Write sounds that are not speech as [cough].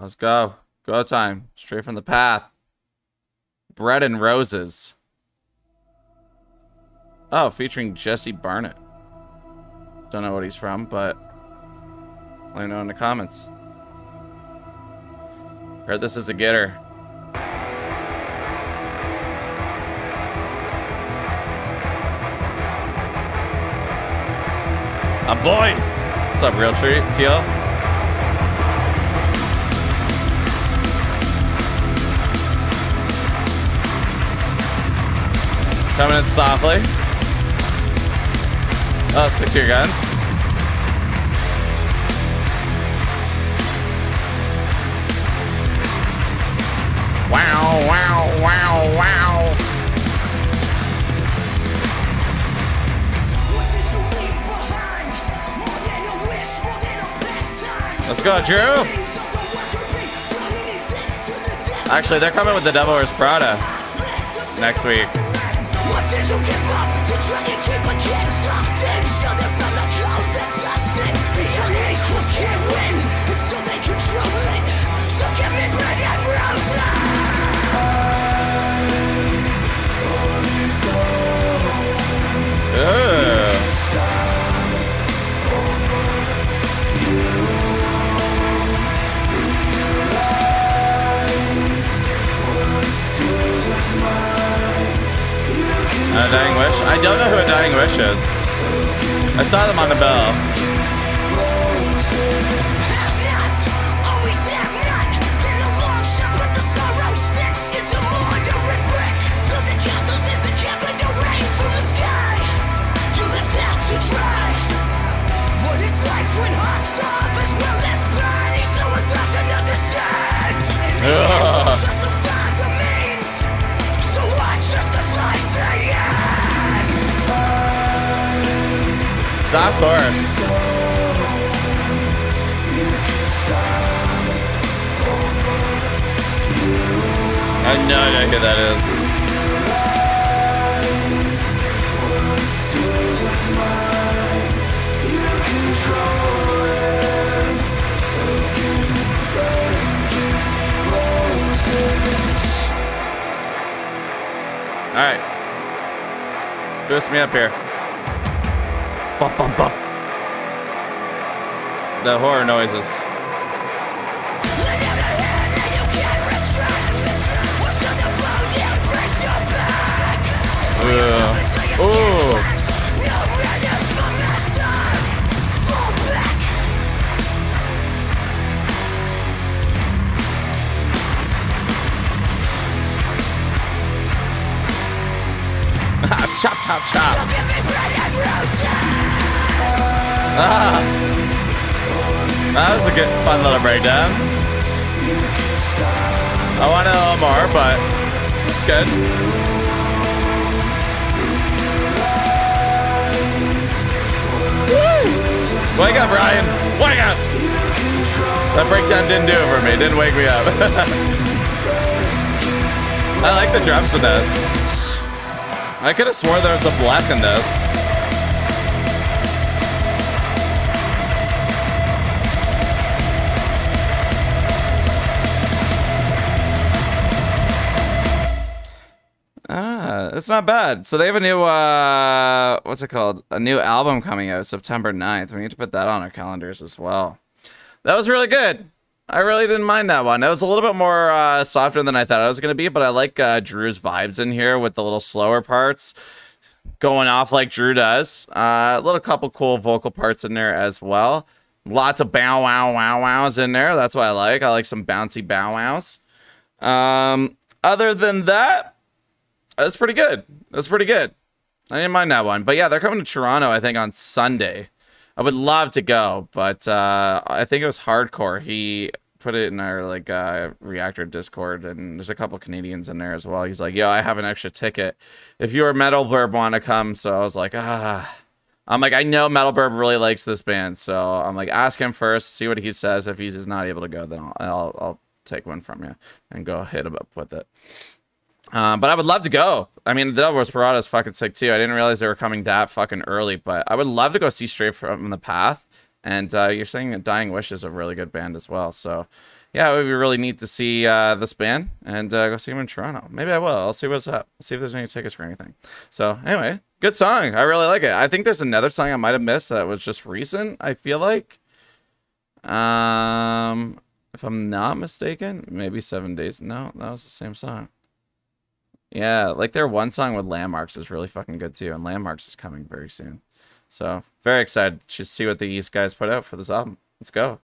Let's go. Go time. Stray From The Path. Bread and Roses. Oh, featuring Jesse Barnett. Don't know what he's from, but let me know in the comments. Heard this is a getter. Uh, boys! What's up, Real Tree? TL? Coming in softly. Oh, stick to your guns. Wow, wow, wow, wow. Let's go, Drew. Actually, they're coming with the Devil Wears Prada next week. Ugh. Dying Wish? I don't know who a Dying Wish is. I saw them on the bell. Stop chorus. I have no idea who that is. All right. Boost me up here. Bum, bum, bum. The horror noises. Ugh. Ooh. Chop, chop, chop. Ah. That was a good, fun little breakdown. I want a little more, but it's good. Woo! Wake up, Ryan. Wake up. That breakdown didn't do it for me. Didn't wake me up. [laughs] I like the drums in this. I could have swore there was a blegh in this. Ah, it's not bad. So they have a new uh what's it called? A new album coming out September 9th. We need to put that on our calendars as well. That was really good. I really didn't mind that one. It was a little bit more uh, softer than I thought it was going to be, but I like uh, Drew's vibes in here with the little slower parts going off like Drew does. Uh, a little couple cool vocal parts in there as well. Lots of bow wow wow wows in there. That's what I like. I like some bouncy bow wows. Um, other than that, that's pretty good. That's pretty good. I didn't mind that one. But yeah, they're coming to Toronto, I think, on Sunday. I would love to go, but uh, I think it was hardcore. He put it in our like uh, reactor Discord, and there's a couple Canadians in there as well. He's like, "Yo, I have an extra ticket. If you or Metal Burb want to come," so I was like, "Ah." I'm like, I know Metal Burb really likes this band, so I'm like, ask him first, see what he says. If he's not able to go, then I'll I'll, I'll take one from you and go hit him up with it. Um, but I would love to go. I mean, the Devil Wears Prada is fucking sick too. I didn't realize they were coming that fucking early, but I would love to go see Stray From The Path. And uh, you're saying Dying Wish is a really good band as well. So, yeah, it would be really neat to see uh, this band and uh, go see them in Toronto. Maybe I will. I'll see what's up. See if there's any tickets or anything. So, anyway, good song. I really like it. I think there's another song I might have missed that was just recent. I feel like, um, if I'm not mistaken, maybe Seven Days. No, that was the same song. Yeah, like their one song with Landmarks is really fucking good too, and Landmarks is coming very soon. So very excited to see what the East guys put out for this album. Let's go.